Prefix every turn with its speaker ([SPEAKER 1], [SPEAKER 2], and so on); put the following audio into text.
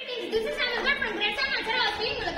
[SPEAKER 1] This is Amazon from Great Sam Answer